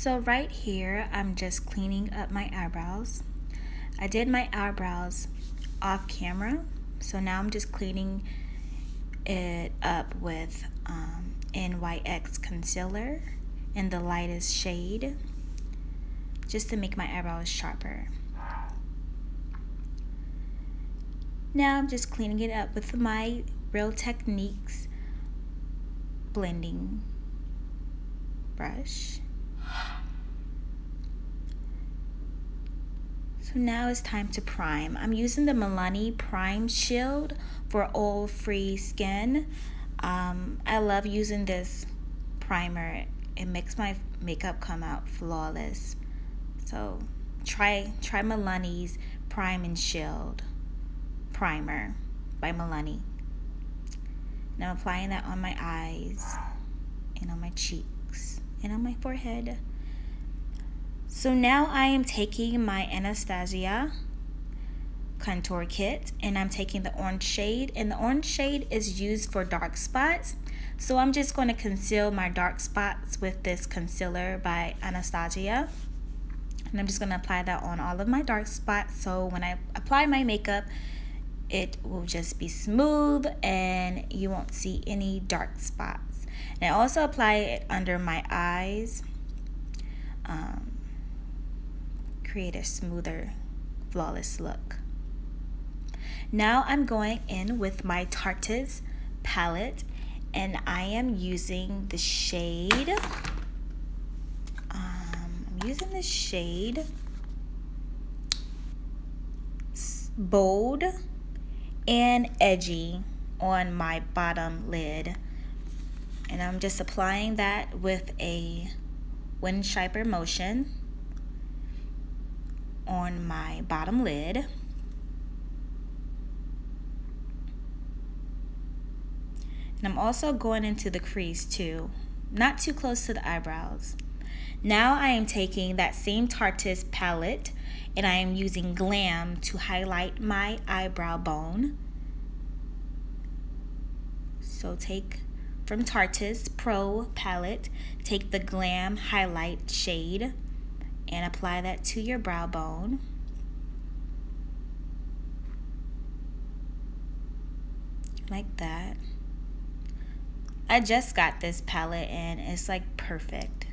So right here, I'm just cleaning up my eyebrows. I did my eyebrows off camera, so now I'm just cleaning it up with um, NYX concealer in the lightest shade just to make my eyebrows sharper. Now I'm just cleaning it up with my Real Techniques blending brush. So now it's time to prime. I'm using the Milani Prime Shield for oil-free skin. Um, I love using this primer. It makes my makeup come out flawless. So try try Milani's Prime and Shield primer by Milani. Now I'm applying that on my eyes and on my cheeks and on my forehead. So now I am taking my Anastasia contour kit and I'm taking the orange shade and the orange shade is used for dark spots. So I'm just going to conceal my dark spots with this concealer by Anastasia. And I'm just going to apply that on all of my dark spots so when I apply my makeup it will just be smooth and you won't see any dark spots. And I also apply it under my eyes. Um, create a smoother, flawless look. Now I'm going in with my Tarte's palette and I am using the shade, um, I'm using the shade Bold and Edgy on my bottom lid. And I'm just applying that with a wind motion on my bottom lid. And I'm also going into the crease too, not too close to the eyebrows. Now I am taking that same Tarte's palette and I am using Glam to highlight my eyebrow bone. So take from Tarte's Pro palette, take the Glam highlight shade and apply that to your brow bone. Like that. I just got this palette and it's like perfect.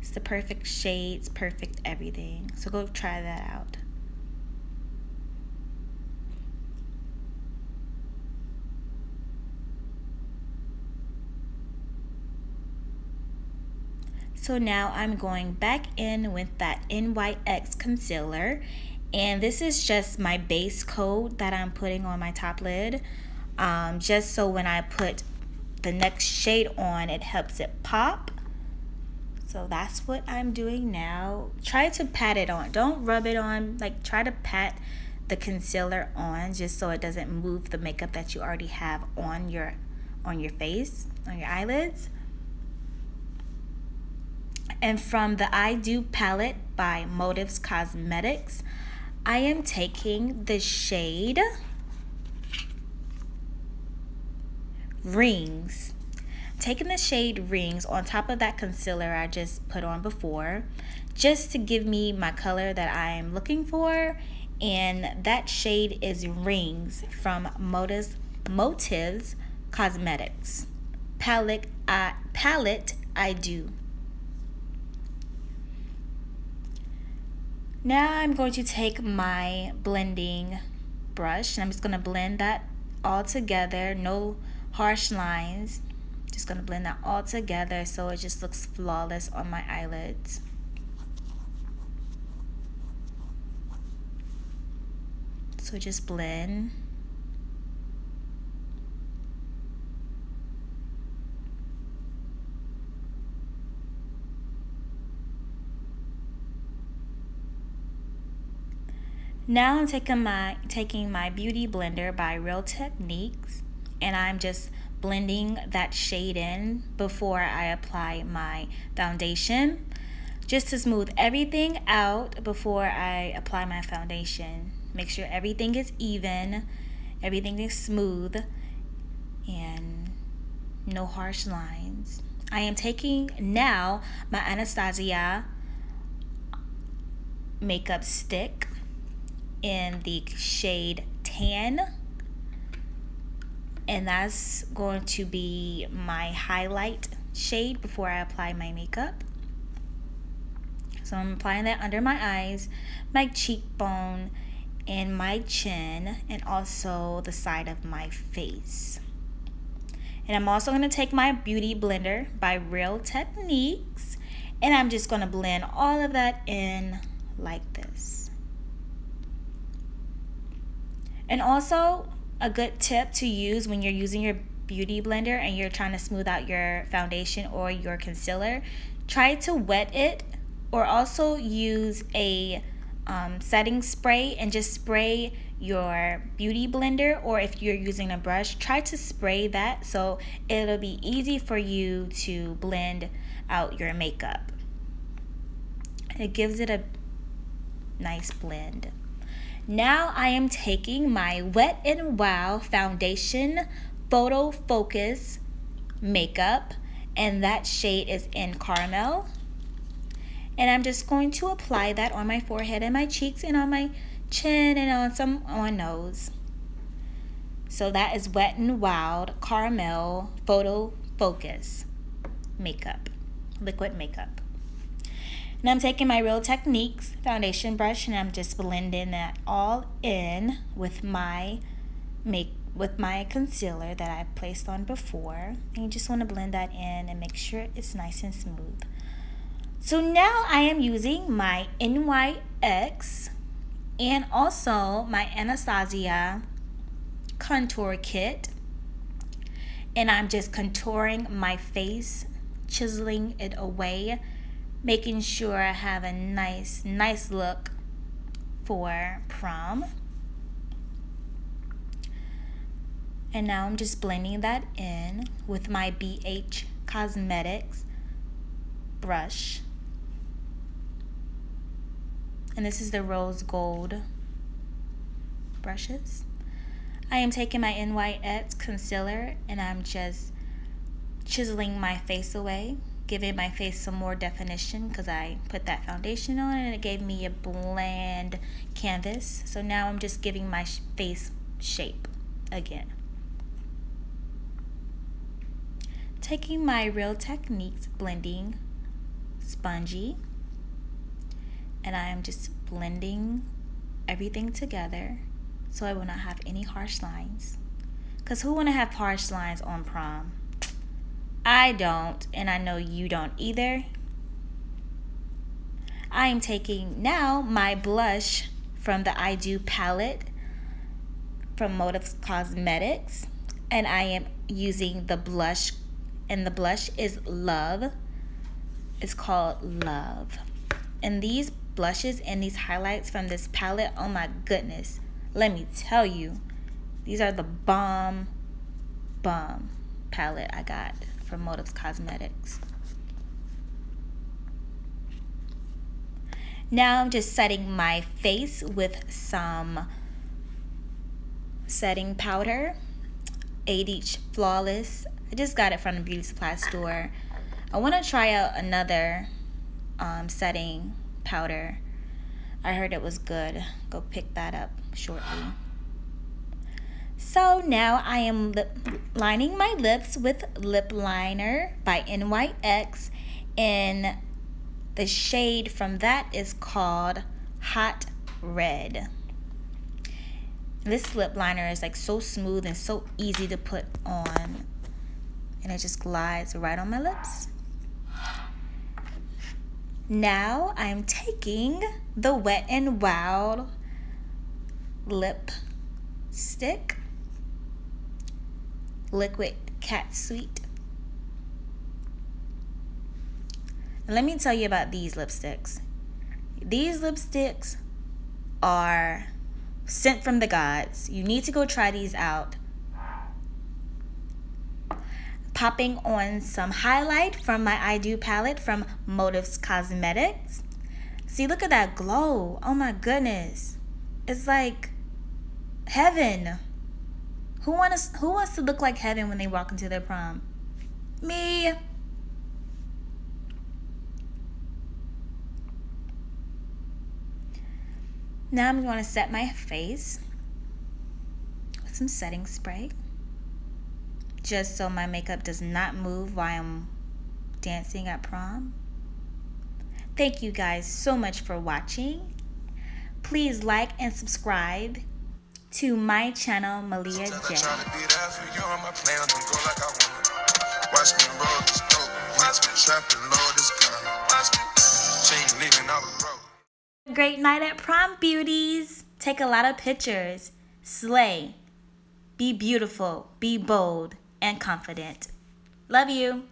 It's the perfect shades, perfect everything. So go try that out. So now I'm going back in with that NYX concealer. And this is just my base coat that I'm putting on my top lid. Um, just so when I put the next shade on, it helps it pop. So that's what I'm doing now. Try to pat it on. Don't rub it on. Like try to pat the concealer on just so it doesn't move the makeup that you already have on your on your face, on your eyelids. And from the I Do palette by Motives Cosmetics, I am taking the shade Rings. Taking the shade Rings on top of that concealer I just put on before, just to give me my color that I am looking for. And that shade is Rings from Motives, Motives Cosmetics. Palette, uh, palette I Do. Now I'm going to take my blending brush and I'm just going to blend that all together. No harsh lines. Just going to blend that all together so it just looks flawless on my eyelids. So just blend. Now I'm taking my taking my beauty blender by Real Techniques and I'm just blending that shade in before I apply my foundation just to smooth everything out before I apply my foundation. Make sure everything is even, everything is smooth and no harsh lines. I am taking now my Anastasia makeup stick in the shade Tan. And that's going to be my highlight shade before I apply my makeup. So I'm applying that under my eyes, my cheekbone, and my chin, and also the side of my face. And I'm also going to take my Beauty Blender by Real Techniques, and I'm just going to blend all of that in like this. And also, a good tip to use when you're using your beauty blender and you're trying to smooth out your foundation or your concealer, try to wet it or also use a um, setting spray and just spray your beauty blender or if you're using a brush try to spray that so it'll be easy for you to blend out your makeup. It gives it a nice blend now I am taking my Wet n Wild Foundation Photo Focus Makeup and that shade is in Caramel. And I'm just going to apply that on my forehead and my cheeks and on my chin and on some on my nose. So that is Wet n Wild Caramel Photo Focus Makeup, liquid makeup. Now I'm taking my Real Techniques foundation brush and I'm just blending that all in with my make with my concealer that I placed on before. And you just want to blend that in and make sure it's nice and smooth. So now I am using my NYX and also my Anastasia contour kit. And I'm just contouring my face, chiseling it away making sure I have a nice, nice look for prom. And now I'm just blending that in with my BH Cosmetics brush. And this is the rose gold brushes. I am taking my NYX concealer and I'm just chiseling my face away giving my face some more definition because I put that foundation on and it gave me a bland canvas. So now I'm just giving my face shape again. Taking my Real Techniques blending spongy and I am just blending everything together so I will not have any harsh lines. Because who want to have harsh lines on prom? I don't, and I know you don't either. I am taking now my blush from the I Do palette from Motives Cosmetics, and I am using the blush, and the blush is Love. It's called Love. And these blushes and these highlights from this palette, oh my goodness, let me tell you, these are the bomb, bomb palette I got from Motives Cosmetics. Now I'm just setting my face with some setting powder. Age Flawless. I just got it from the beauty supply store. I want to try out another um, setting powder. I heard it was good. Go pick that up shortly. So now I am lining my lips with lip liner by NYX and the shade from that is called Hot Red. This lip liner is like so smooth and so easy to put on and it just glides right on my lips. Now I'm taking the Wet n Wild lip stick liquid Catsuit. let me tell you about these lipsticks. These lipsticks are sent from the gods. You need to go try these out. Popping on some highlight from my I Do palette from Motives Cosmetics. See, look at that glow. Oh my goodness. It's like heaven. Who wants who wants to look like heaven when they walk into their prom? Me. Now I'm going to set my face with some setting spray just so my makeup does not move while I'm dancing at prom. Thank you guys so much for watching. Please like and subscribe to my channel, Maleia J. Great night at prom, beauties. Take a lot of pictures. Slay. Be beautiful. Be bold and confident. Love you.